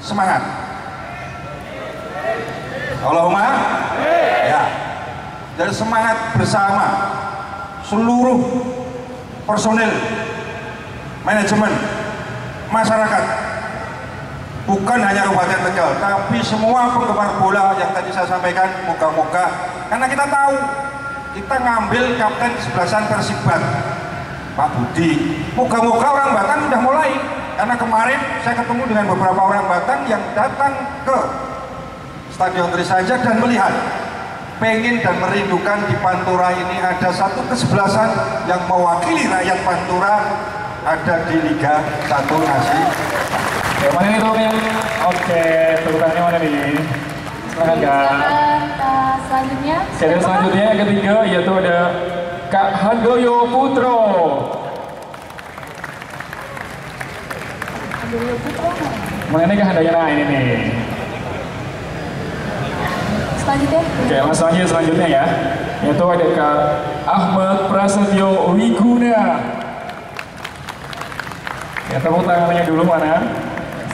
semangat. Allahumma ya. Dan semangat bersama seluruh personil manajemen masyarakat bukan hanya Kabupaten Tegal tapi semua penggemar bola yang tadi saya sampaikan moga-moga karena kita tahu kita ngambil kapten sebelasan Persibat Pak Budi moga-moga orang Batang sudah karena kemarin saya ketemu dengan beberapa orang Batang yang datang ke Stadion Trisaja dan melihat pengen dan merindukan di Pantura ini ada satu kesebelasan yang mewakili rakyat Pantura ada di Liga 1 Nasi. Oke, mana nih Oke, tulisannya mana nih? Silakan Kak. Selanjutnya. Serial selanjutnya yang ketiga yaitu ada Kak Handoyo Putro. Handoyo nah ini nih. Selanjutnya. Oke, langsung aja selanjutnya ya. Yaitu ada Kak Ahmad Prasetyo Wiguna. Ya, tepuk tangannya dulu mana?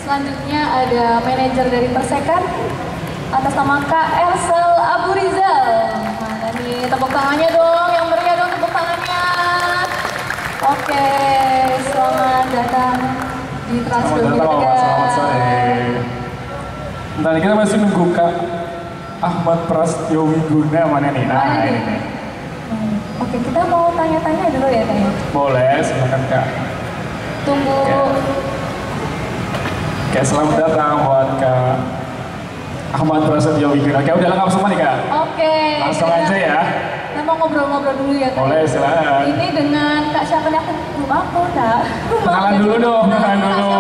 Selanjutnya ada manajer dari Persekan atas nama Kak Ersel Abu Rizal. Mana nih tepuk tangannya dong, yang meriah dong tepuk tangannya. Oke, datang di Trans Selamat datang. Selamat sore. Bentar, kita masih nunggu Kak Ahmad Prasetyo Wiguna mana nih? Nah, Mana ini nih. Hmm, Oke, kita mau tanya-tanya dulu ya, Tanya. Boleh, silakan Kak. Tunggu. Oke, selamat datang buat Kak Ahmad Prasetyo Wiguna. Oke, udah lengkap semua nih Kak? Oke. Langsung aja ya. Kita mau ngobrol-ngobrol dulu ya. Boleh, silakan. Ini dengan Kak siapa nih? Aku belum aku, Kak. Kenalan dulu dong, kenalan dulu.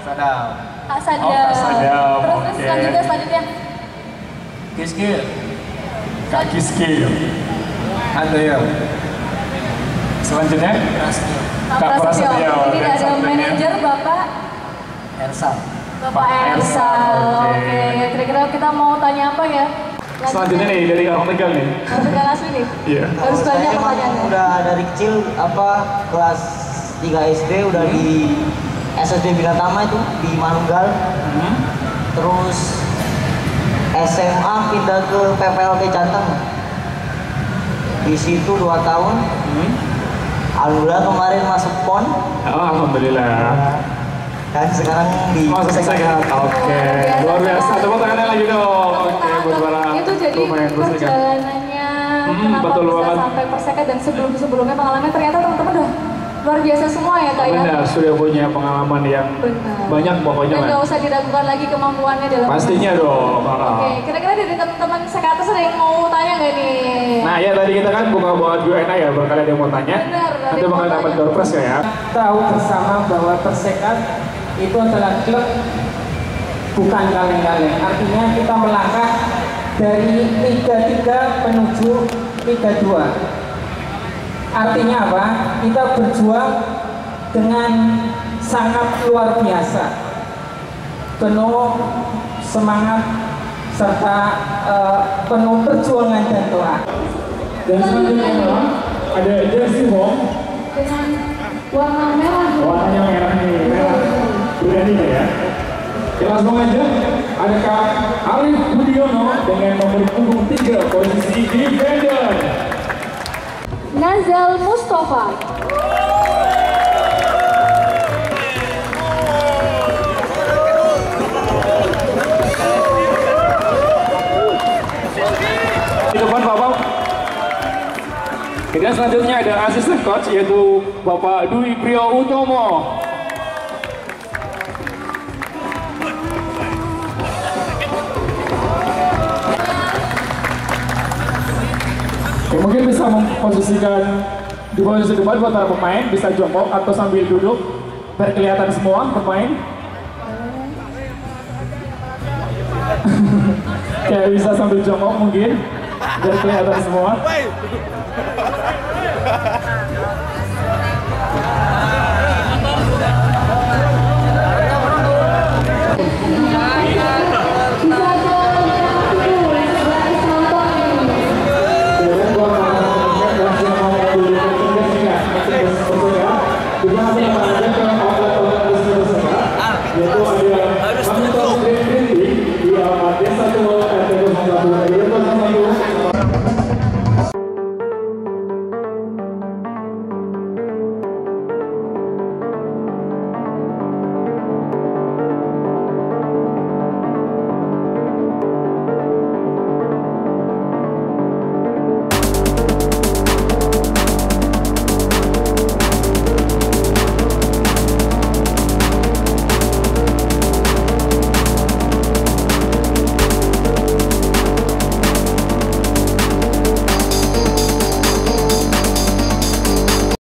Sadam. Kak Sadam. Oh, Kak Sadam, Terus, terus oke. selanjutnya, selanjutnya. Kiski. Kak Kiski. Handoyo. Selanjutnya, Kak Kak Prasetyo. Prasetyo. Ini ada manajer Bapak Ersa. Bapak Pak Ersa. Oke, kira-kira kita mau tanya apa ya? Selanjutnya nih dari Kak Tegal nih. Harus Tegal asli nih. Iya. Harus banyak pertanyaannya. Udah dari kecil apa kelas 3 SD udah di SSD Binatama itu di Manunggal. Hmm. Terus SMA pindah ke PPLT Jateng. Di situ 2 tahun. Hmm. Alhamdulillah kemarin masuk PON Oh, Alhamdulillah. dan sekarang di Masuk sehat. Oke, luar biasa. Tepuk tangannya lagi dong. Oke, buat para jadi perjalanannya Hmm, kenapa betul bisa banget. sampai Perseka dan sebelum sebelumnya pengalaman ternyata teman-teman udah luar biasa semua ya kak ya Benar, sudah punya pengalaman yang Benar. banyak pokoknya dan nggak usah diragukan lagi kemampuannya dalam Pastinya dong. Farah. Oke, kira-kira dari teman-teman sekarang ada yang mau tanya nggak nih? Nah ya tadi kita kan buka buat UNA ya, barangkali ada yang mau tanya. Benar, Nanti bakal dapat door prize ya. tahu bersama bahwa Persekat itu adalah klub bukan kaleng-kaleng. Artinya kita melangkah dari Liga 3 menuju Liga 2. Artinya apa? Kita berjuang dengan sangat luar biasa. Penuh semangat serta eh, penuh perjuangan dan doa. Dan selanjutnya ada jersey home, Dengan warna merah. warnanya merah nih, Ya, langsung aja ada Kak Arif Budiono dengan nomor punggung 3 posisi defender. Nazal Mustafa. Di depan Bapak. Kemudian selanjutnya ada asisten coach yaitu Bapak Dwi Priyo Utomo. Mungkin bisa memposisikan di posisi depan buat para pemain bisa jongkok atau sambil duduk biar kelihatan semua pemain. Kayak bisa sambil jongkok mungkin biar kelihatan semua.